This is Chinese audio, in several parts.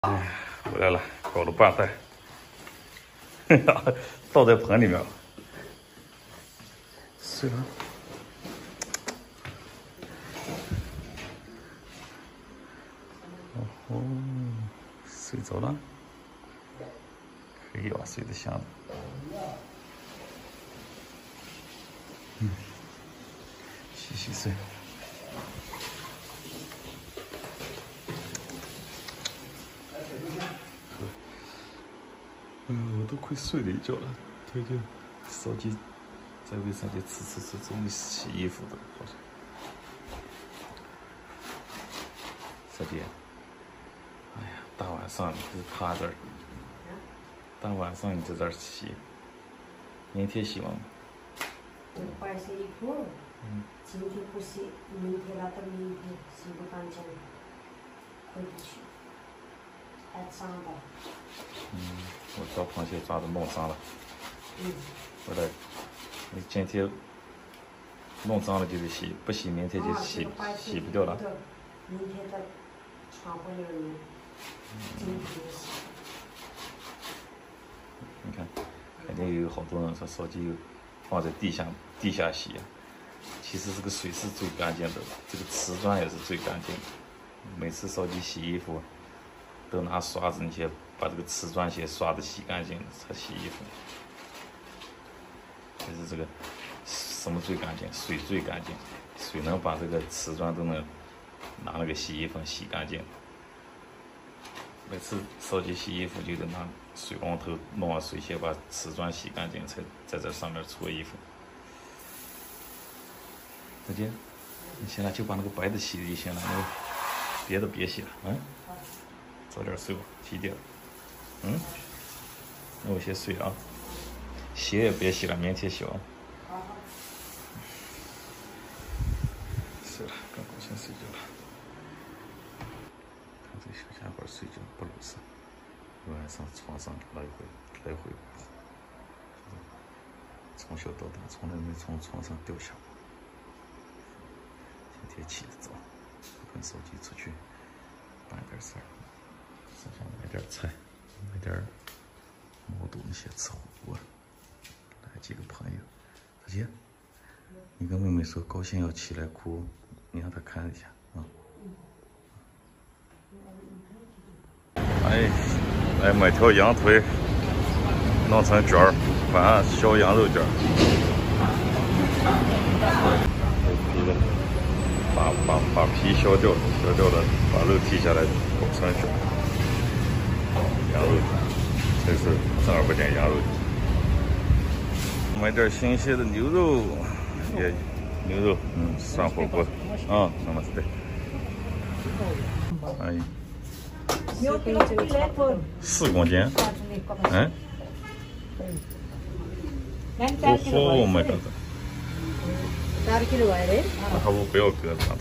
哎，回来了，搞了半袋，倒在盆里面了，碎了。哦，睡着了，可以啊，睡得香的。嗯，洗洗睡。嗯，我都快睡了一觉了，他就手机在位上就吃吃吃，终于洗衣服的，好像。小姐，哎呀，大晚上就趴这儿，大晚上你在这儿洗，明天洗完吗？换洗衣服，嗯，今天不洗，明天那等明天洗不干净，回不去，还脏的。嗯，我抓螃蟹抓的弄脏了。嗯。我来，你今天弄脏了就得洗，不洗明天就洗洗不掉了。明天再穿回来用，今天洗。你看，肯定有好多人说手机放在地下地下洗，其实这个水是最干净的，这个瓷砖也是最干净的。每次手机洗衣服，都拿刷子那些。把这个瓷砖先刷的洗干净才洗衣服。其实这个什么最干净？水最干净，水能把这个瓷砖都能拿那个洗衣粉洗干净。每次烧机洗衣服就得拿水龙头弄完水，先把瓷砖洗干净，才在这上面搓衣服。再见，你现在就把那个白的洗就行了，那个别的别洗了，嗯？早点睡吧，几点了？嗯，那我先睡啊，鞋也别洗了，明天洗啊。睡了，赶快先睡觉了。看这小家伙睡觉不老实，晚上床上来回来回跑，从小到大从来没从床上掉下过。今天起得早，跟手机出去办点事儿，上下买点菜。买点毛肚那些吃火锅，来几个朋友。大姐，你跟妹妹说高兴要起来哭，你让她看一下啊。哎，来买条羊腿，弄成卷儿，反小羊肉卷儿。把把把皮削掉，削掉了，把肉剔下来，裹成卷儿。羊肉，这是正儿八经羊肉。买点新鲜的牛肉，也牛肉，嗯，涮火锅，啊，那么对。哎，四公斤，嗯，哦，买这个。那还不不要割它。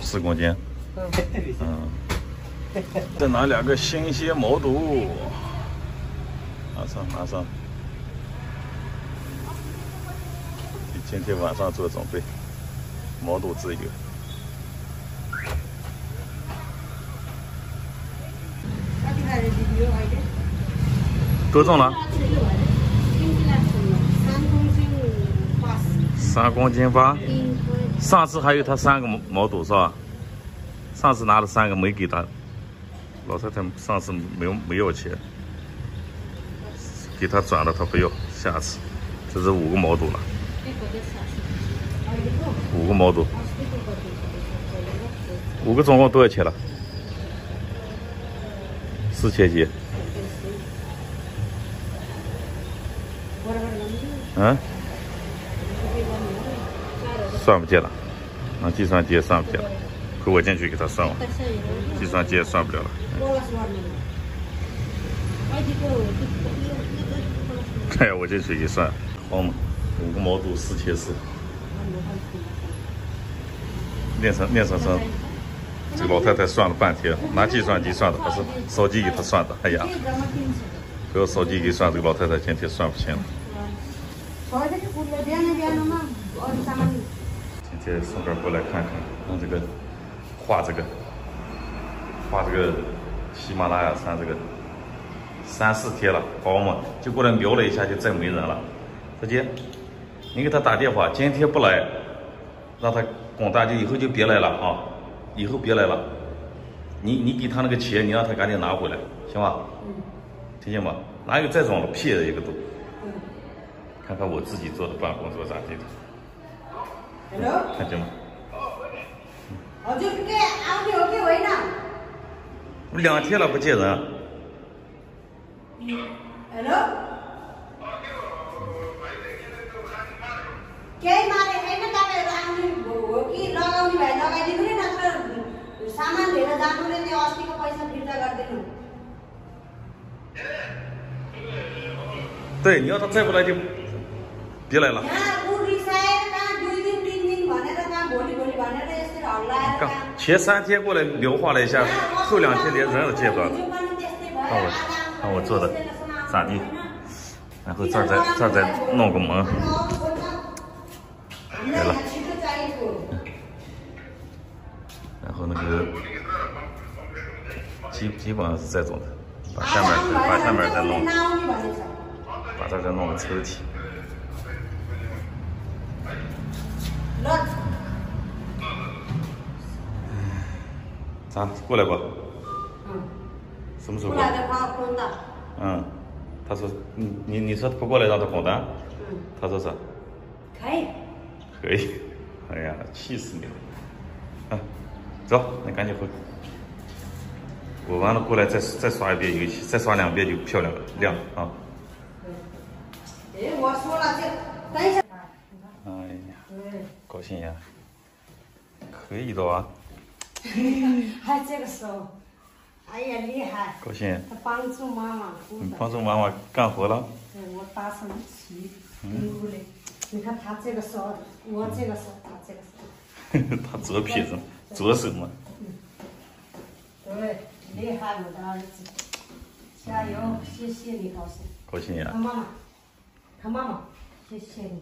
四公斤。嗯。再拿两个新鲜毛肚，拿上拿上，给今天晚上做准备，毛肚自由。多重了？三公斤八。上次还有他三个毛肚是吧？上次拿了三个没给他。老太太上次没没要钱，给他转了，他不要。下次，这是五个毛肚了，五个毛肚，五个总共多少钱了？四千几。嗯？算不见了，那计算机也算不见了。扣我进去给他算了，计算机也算不了了。哎，我进去一算，慌嘛，五个毛肚四千四，练成练成成，这个老太太算了半天，拿计算机算的，不是手机给她算的。哎呀，不要手机给算，这个老太太今天算不清了。今天顺便过来看看，看这个。画这个画这个喜马拉雅山这个三四天了，宝宝们就过来瞄了一下，就再没人了。大姐，你给他打电话，今天不来，让他滚蛋，就以后就别来了啊！以后别来了。你你给他那个钱，你让他赶紧拿回来，行吧？嗯。听见吗？哪有这种骗人一个都？嗯。看看我自己做的办公桌咋地的。看见吗？我就给俺给我给喂呢。两天了不见人。Hello。给妈的，还没打来，俺我我给老公的呗，老公的不是那个सामान लिएर जानुले त्यो अस्तिको पैसा फिर्ता गरिदिनु 对，你要他再不来就别来了。 前三天过来描画了一下，后两天连人都见不到。看我，看我做的咋地？然后这儿再这儿再弄个门，来了。然后那个基基本上是这种的，把下面把下面再弄，把这再弄个抽屉。咋过来不？嗯。什么时候过来？的话空的。嗯，他说，你你你说不过来让他滚蛋？嗯。他说啥？可以。可以。哎呀，气死你了！啊，走，你赶紧回。我完了过来再再刷一遍游戏，再刷两遍就漂亮了，亮啊。哎，我说了就等一下。哎呀，高兴呀。可以的啊。还这个时候，哎呀厉害！高兴。他帮助妈妈。你帮助妈妈干活了。对，我打上气，鼓励。你看他这个手，我这个手，他这个手。他左撇子，左手嘛。对，厉害我的儿子，加油！谢谢你，高兴。高兴呀。他妈妈，他妈妈，谢谢你，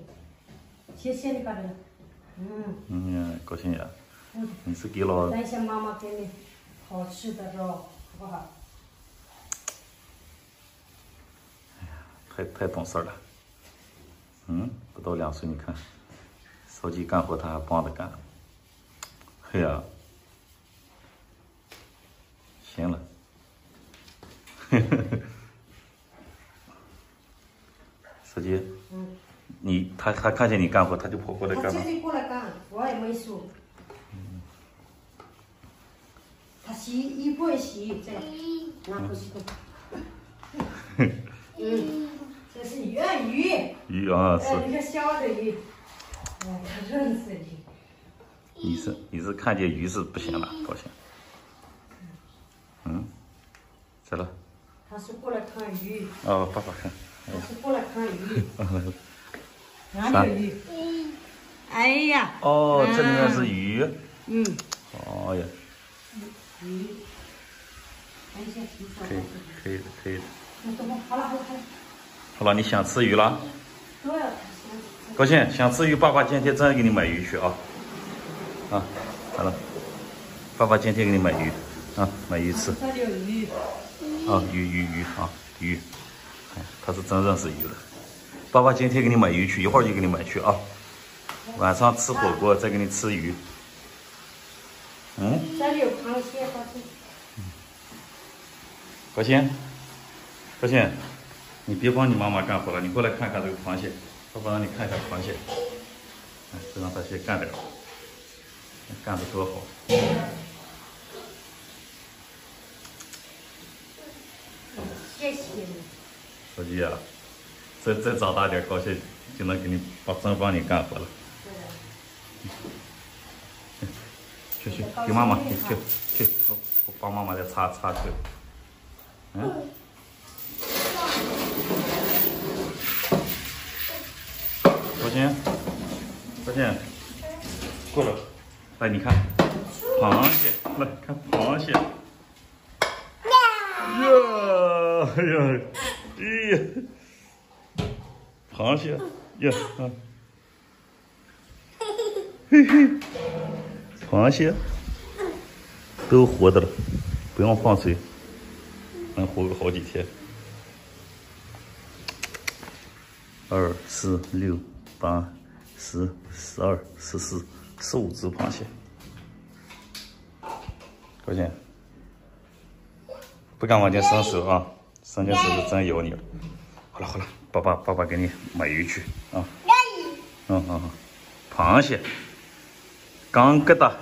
谢谢你，爸爸。嗯。嗯，高兴呀。你是给老。等一下，妈妈给你好吃的肉，好不好？哎呀，太太懂事了。嗯，不到两岁，你看，手机干活他还帮着干。嘿呀，行了。呵呵呵。手机。嗯。你他他看见你干活，他就跑过来干嘛？他自己过来干，我也没说。他洗衣服也洗，这个拿不洗的。嗯，这是鱼鱼。鱼啊，是。一个小的鱼，哎，他认识你。你是你是看见鱼是不行了，高兴。嗯，咋了？他是过来看鱼。哦，爸爸看。他是过来看鱼。哪里有鱼？哎呀。哦，这里面是鱼。嗯。哦呀。鱼，可以，可以的，可以的。好了，好了，好了。你想吃鱼了？高兴，想吃鱼，爸爸今天真给你买鱼去啊！啊，好了，爸爸今天给你买鱼，啊，买鱼吃。这里有鱼。啊，鱼鱼鱼啊，鱼。哎，他是真认识鱼了。爸爸今天给你买鱼去，一会儿就给你买去啊。晚上吃火锅，再给你吃鱼。嗯，这里有螃蟹，高兴。高兴，高兴，你别帮你妈妈干活了，你过来看看这个螃蟹，爸爸让你看一下螃蟹。哎，就让他先干点，干的多好。谢谢你。小鸡啊，再再长大点，高兴就能给你帮真帮你干活了。去去，给妈妈去去去，帮妈妈再擦擦去。嗯。高兴，高兴，过来，来你看，螃蟹，来看螃蟹。呀，哎呀，哎呀，螃蟹，呀，啊，嘿嘿。螃蟹都活的了，不用放水，能活个好几天。二四六八十十二十四十五只螃蟹，高兴？不敢往前伸手啊，伸进手就真咬你了。好了好了，爸爸爸爸给你买鱼去啊。嗯嗯嗯，螃蟹，刚疙瘩。